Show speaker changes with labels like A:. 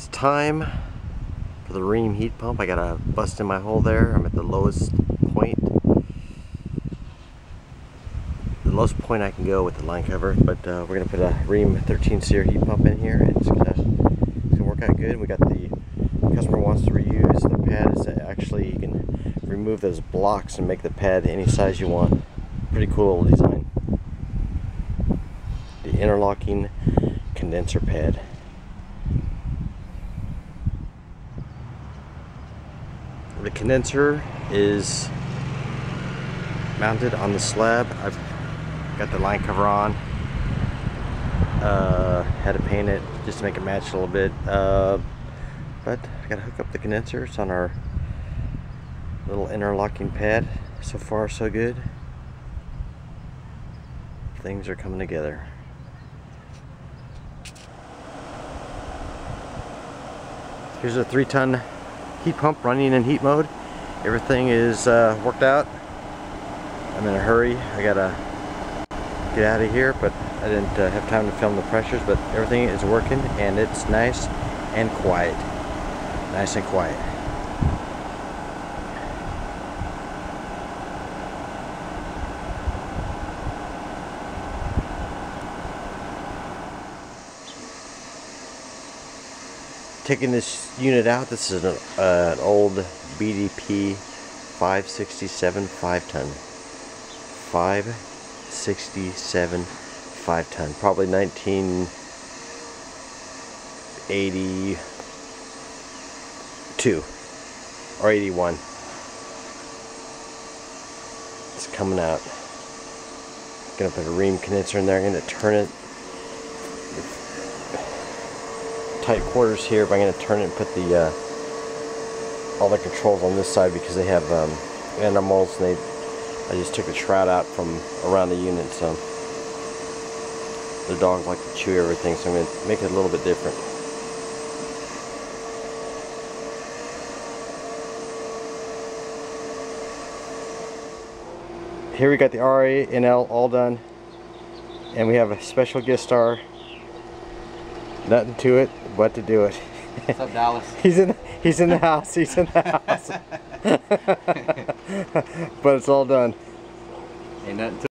A: It's time for the Rheem heat pump. I got a bust in my hole there. I'm at the lowest point. The lowest point I can go with the line cover, but uh, we're gonna put a Rheem 13 SEER heat pump in here. It's gonna, it's gonna work out good. We got the customer wants to reuse the pad. It's actually you can remove those blocks and make the pad any size you want. Pretty cool little design. The interlocking condenser pad. The condenser is mounted on the slab. I've got the line cover on. Uh, had to paint it just to make it match a little bit. Uh, but I gotta hook up the condenser. It's on our little interlocking pad. So far, so good. Things are coming together. Here's a three ton heat pump running in heat mode. Everything is uh, worked out. I'm in a hurry. I gotta get out of here, but I didn't uh, have time to film the pressures, but everything is working and it's nice and quiet. Nice and quiet. Taking this unit out, this is an, uh, an old BDP 567 5 ton. 567 5 ton. Probably 1982 or 81. It's coming out. Gonna put a Rheem condenser in there. I'm gonna turn it tight quarters here, but I'm going to turn it and put the uh, all the controls on this side because they have um, animals and they I just took the shroud out from around the unit so the dogs like to chew everything so I'm going to make it a little bit different. Here we got the RANL all done and we have a special guest star Nothing to it but to do it.
B: What's up, Dallas?
A: he's in he's in the house. He's in the house. but it's all done.
B: Ain't nothing to